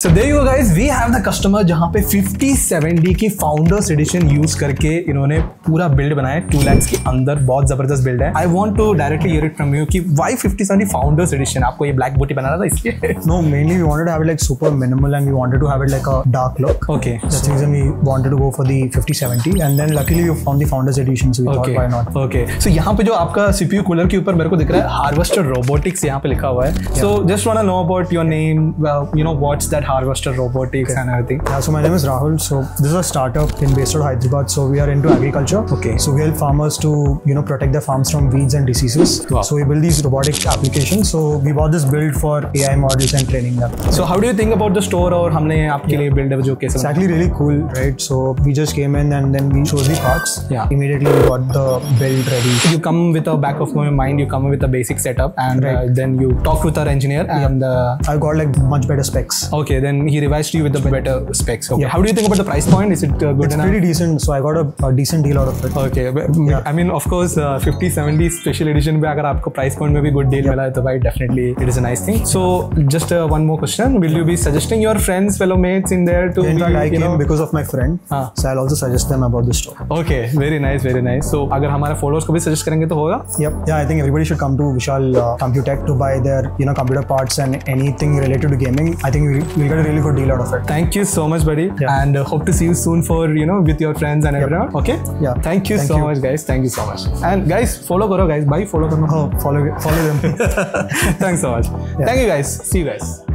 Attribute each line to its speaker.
Speaker 1: So there you go guys, we have the customer जहाँ पे 57D की founders addition use करके इन्होंने पूरा बिल्ड बनाया टू लैक्स के अंदर बहुत ज़बरदस्त बिल्ड है। I want to directly hear it from you कि व्हाई 5070 फाउंडर्स एडिशन आपको ये ब्लैक बूटी बनाना था इसलिए।
Speaker 2: No mainly we wanted like super minimal and we wanted to have like a dark look
Speaker 1: okay
Speaker 2: reason we wanted to go for the 5070 and then luckily we found the founders edition not
Speaker 1: okay so यहाँ पे जो आपका CPU cooler के ऊपर मेरे को दिख रहा है हार्वेस्टर रोबोटिक्स यहाँ पे लिखा हुआ है। So just want to know about your name you know what's that harvester robotics and everything
Speaker 2: Yeah, so my name is Rahul. So this is a startup in based out of Hyderabad. So we are into agriculture.
Speaker 1: Okay.
Speaker 2: So we help farmers to you know protect their farms from weeds and diseases.
Speaker 1: Wow.
Speaker 2: So we build these robotic applications. So we bought this build for AI models and training them.
Speaker 1: So how do you think about the store और हमने आपके लिए build जो कैसे
Speaker 2: It's actually really cool, right? So we just came in and then we chose the parts.
Speaker 1: Yeah.
Speaker 2: Immediately we got the build ready.
Speaker 1: you come with a back of my mind you come with a basic setup and uh,
Speaker 2: Right.
Speaker 1: then you talk with our engineer and uh,
Speaker 2: I got like much better specs.
Speaker 1: okay then he revised you with the better specs okay
Speaker 2: Yeah.
Speaker 1: how do you think about the price point is it uh, good
Speaker 2: It's
Speaker 1: enough
Speaker 2: pretty decent. So I got a, a decent deal out of it.
Speaker 1: Okay, but
Speaker 2: Yeah.
Speaker 1: I mean, of course, uh, 50, 70 special edition में अगर आपको price point में भी good deal मिला है तो भाई definitely it is a nice thing. So just uh, one more question, will you be suggesting your friends, fellow mates in there to
Speaker 2: In
Speaker 1: be,
Speaker 2: fact, I
Speaker 1: you
Speaker 2: came
Speaker 1: know?
Speaker 2: because of my friend.
Speaker 1: हाँ.
Speaker 2: So I'll also suggest them about the store.
Speaker 1: Okay, very nice, very nice. So अगर हमारे followers को भी suggest करेंगे तो होगा?
Speaker 2: Yep. Yeah, I think everybody should come to Vishal uh, Computech to buy their you know computer parts and anything related to gaming. I think we'll, we got a really good deal out of it.
Speaker 1: Thank you so much, buddy.
Speaker 2: Yeah.
Speaker 1: And uh, hope to see you soon for, you know, with your friends and everyone. Okay?
Speaker 2: Yeah.
Speaker 1: Thank you
Speaker 2: Thank
Speaker 1: so
Speaker 2: you.
Speaker 1: much, guys. Thank you so much. And guys, follow Goro, guys. Bye. Follow Goro.
Speaker 2: Oh, follow, follow them.
Speaker 1: Thanks so much. Yeah. Thank you, guys. See you guys.